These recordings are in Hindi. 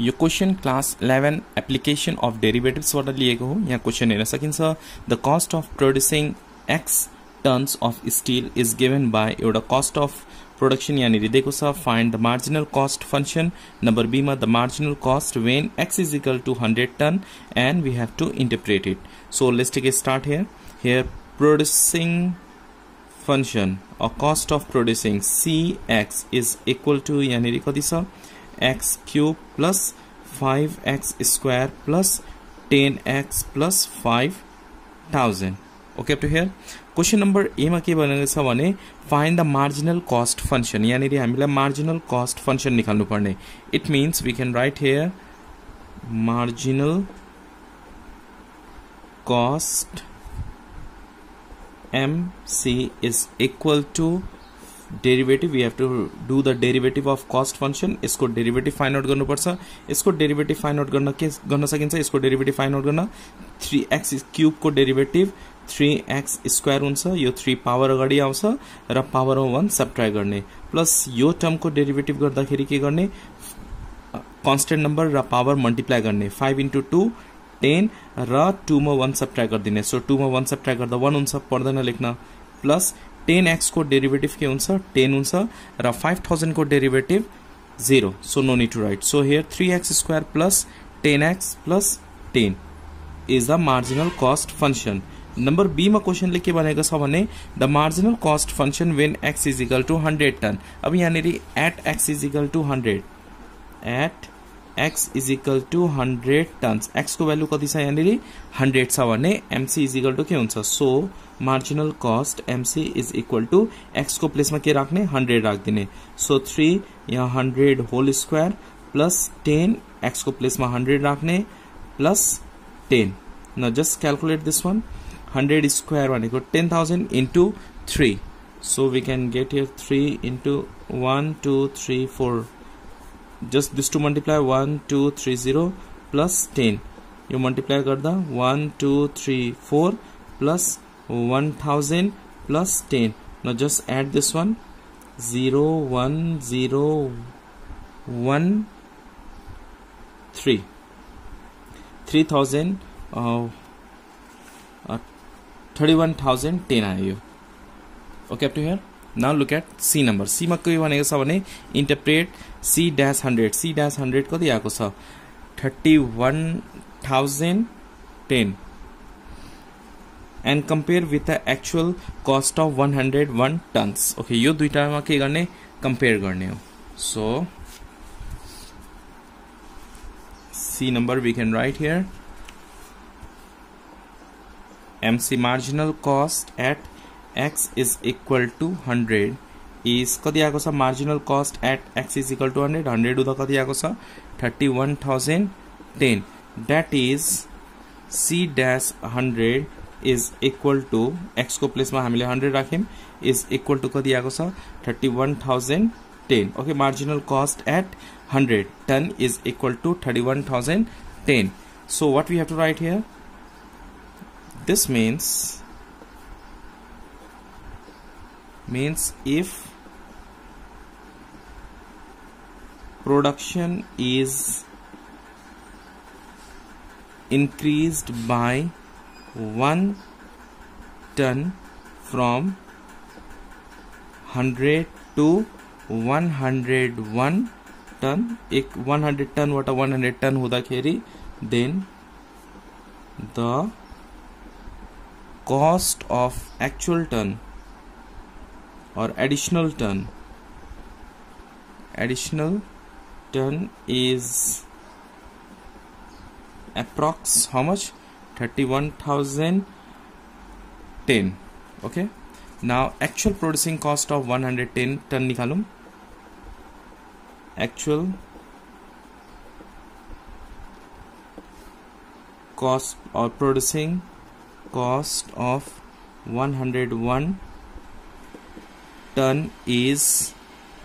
Yo question class eleven application of डेरिभेटिभ्सबाट लिएको हो। यहाँ क्वेसन हेर्न सकिन्छ the cost of producing x tons of steel is given by एउटा कस्ट अफ प्रोडक्सन यहाँनिर दिएको छ find the marginal cost function number बीमा the marginal cost when x is equal to hundred ton and we have to interpret it so let's take start here here producing function or cost of producing cx is equal to yani कति x cube plus 5x square plus 10x plus 5000 okay, up to here. Question number एमा के भनेको छ द मार्जिनल कस्ट फङ्सन यहाँनिर हामीलाई मार्जिनल कस्ट फङ्सन निकाल्नु पर्ने it means we can write here marginal cost mc is equal to derivative we have to do the derivative of cost function यसको डेरिभेटिभ फाइन्ड आउट गर्नुपर्छ। यसको डेरिभेटिभ फाइन्ड आउट गर्न के गर्न सकिन्छ? यसको डेरिभेटिभ फाइन्ड आउट गर्न थ्री एक्स क्युबको डेरिभेटिभ थ्री एक्स स्क्वायर हुन्छ। यो थ्री पावर अगाडि आउँछ र पावर वान सब्ट्राई गर्ने। प्लस यो टर्मको डेरिभेटिभ गर्दाखेरि के गर्ने? कन्सटेन्ट नम्बर र पावर मल्टिप्लाई गर्ने। फाइभ इन्टु टू टेन र टूमा वान सब ट्राई गरिदिने। सो टूमा वान सब ट्राई गर्दा वान हुन्छ। पर्दैन लेख्न। प्लस टेन एक्स को डेरिवेटिव के हुन्छ टेन हुन्छ र five थाउजन्डको derivative zero so no need to write so here three x square plus ten x plus ten is the marginal cost function number बीमा क्वेसनले के भनेको छ भने the marginal cost function when x is equal to hundred ton अब यहाँनिर at x is equal to hundred at x is equal to hundred tons एक्सको value कति छ यहाँनिर? हन्ड्रेड छ भने एमसी इज इक्वल टु के हुन्छ? So marginal cost MC is equal to एक्सको प्लेसमा के राख्ने? हन्ड्रेड राखिदिने। सो थ्री यहाँ hundred whole square plus ten एक्सको प्लेसमा हन्ड्रेड राख्ने प्लस टेन न just calculate this one hundred square भनेको ten thousand into three so we can get your three into one two three four just this to multiply 1 2 3 0 plus 10 you multiply garda 1 2 3 4 plus 1000 plus 10 now just add this one. 0 1 0 1 3 3000 uh, uh, 31010 आयो okay up to here now look at c number. C मा के भनेको छ भने interpret C dash hundred C dash hundred कति आएको छ thirty one thousand ten and compare with the actual cost of one hundred one tons okay यो दुइटामा के गर्ने कंपेयर गर्ने हो। So C number we can write here. MC marginal cost at X is equal to 100 is कति आएको marginal cost at x is equal to hundred hundred हुँदा कति आएको thirty one thousand ten that is C dash hundred is equal to एक्सको प्लेसमा हामीले हन्ड्रेड राख्यौँ इज़ इक्वल टु कति छ thirty one thousand ten okay marginal cost at hundred ton is equal to thirty one thousand ten so, what we have to write here? This means means if production is increased by 1 ton from 100 to 101 ton एक 100 टन वटा 100 टन हुँदाखेरि then the cost of actual ton or additional ton additional ton is approx how much? 31010 okay? Now actual producing cost of 110 ton nikalum. Actual cost or producing cost of 101 ton is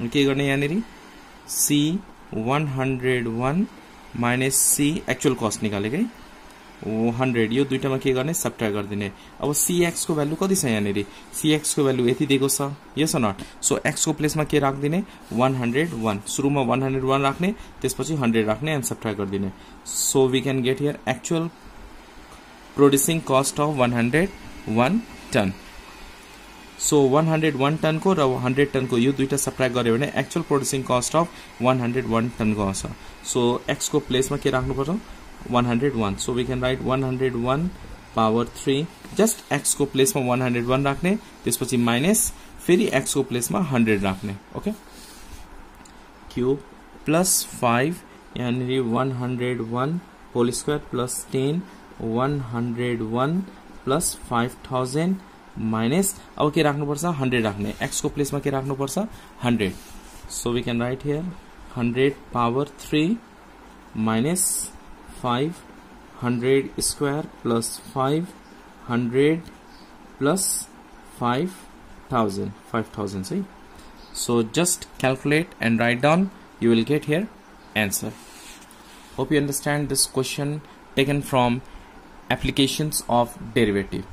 के यहाँनिर C one hundred one minus C actual cost निकालेको है हन्ड्रेड यो दुइटामा के गर्ने सब्ट्रा गरिदिने अब सिएक्सको भ्यालु कति छ यहाँनिर सिएक्सको भ्यालु यति दिएको छ यस नट सो। एक्सको प्लेसमा के राखिदिने वान हन्ड्रेड वान सुरुमा वान हन्ड्रेड वान राख्ने त्यसपछि हन्ड्रेड राख्ने एन्ड सब्ट्रा गरिदिने so we can get here actual producing cost of one hundred one ton so one hundred one टनको र हन्ड्रेड टनको यो दुइटा सब्ट्राक्ट गऱ्यो भने actual producing cost of one hundred one टनको आउँछ सो एक्सको प्लेसमा के राख्नुपर्छ? One hundred one so we can write one hundred one power three just एक्सको प्लेसमा वान हन्ड्रेड वान राख्ने त्यसपछि माइनस फेरि एक्सको प्लेसमा हन्ड्रेड राख्ने ओके क्युब प्लस फाइभ यहाँनिर one hundred one whole square plus ten one hundred one plus five thousand minus अब के राख्नुपर्छ हन्ड्रेड राख्ने एक्सको प्लेसमा के राख्नुपर्छ hundred so we can write here hundred power three minus five hundred square plus five hundred plus five thousand five thousand है so just calculate and write down you will get here answer hope you understand this question taken from applications of derivative